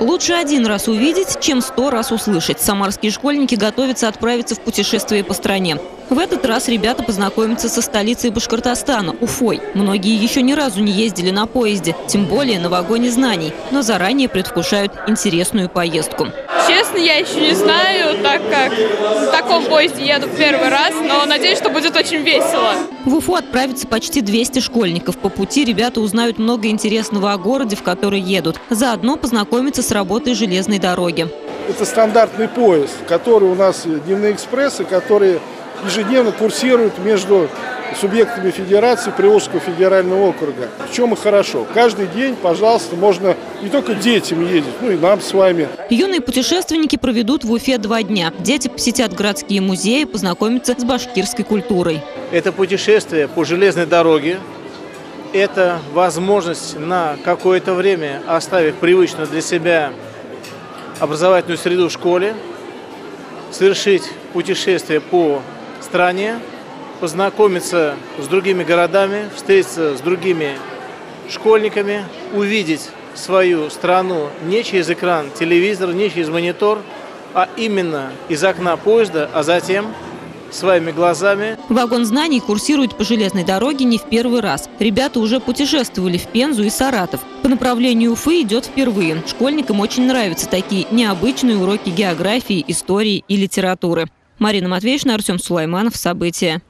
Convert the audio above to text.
Лучше один раз увидеть, чем сто раз услышать. Самарские школьники готовятся отправиться в путешествие по стране. В этот раз ребята познакомятся со столицей Башкортостана, Уфой. Многие еще ни разу не ездили на поезде, тем более на вагоне знаний, но заранее предвкушают интересную поездку. Честно, я еще не знаю, так как в таком поезде еду в первый раз, но надеюсь, что будет очень весело. В Уфу отправится почти 200 школьников. По пути ребята узнают много интересного о городе, в который едут. Заодно познакомятся с работой железной дороги. Это стандартный поезд, который у нас дневные экспрессы, которые ежедневно курсируют между субъектами федерации Приволжского федерального округа. В чем и хорошо. Каждый день, пожалуйста, можно не только детям ездить, ну и нам с вами. Юные путешественники проведут в Уфе два дня. Дети посетят городские музеи, познакомятся с башкирской культурой. Это путешествие по железной дороге. Это возможность на какое-то время, оставив привычную для себя образовательную среду в школе, совершить путешествие по стране, познакомиться с другими городами, встретиться с другими школьниками, увидеть свою страну не через экран телевизора, не через монитор, а именно из окна поезда, а затем своими глазами. Вагон знаний курсирует по железной дороге не в первый раз. Ребята уже путешествовали в Пензу и Саратов. По направлению Уфы идет впервые. Школьникам очень нравятся такие необычные уроки географии, истории и литературы. Марина Матвеевна, Артем Сулайманов. События.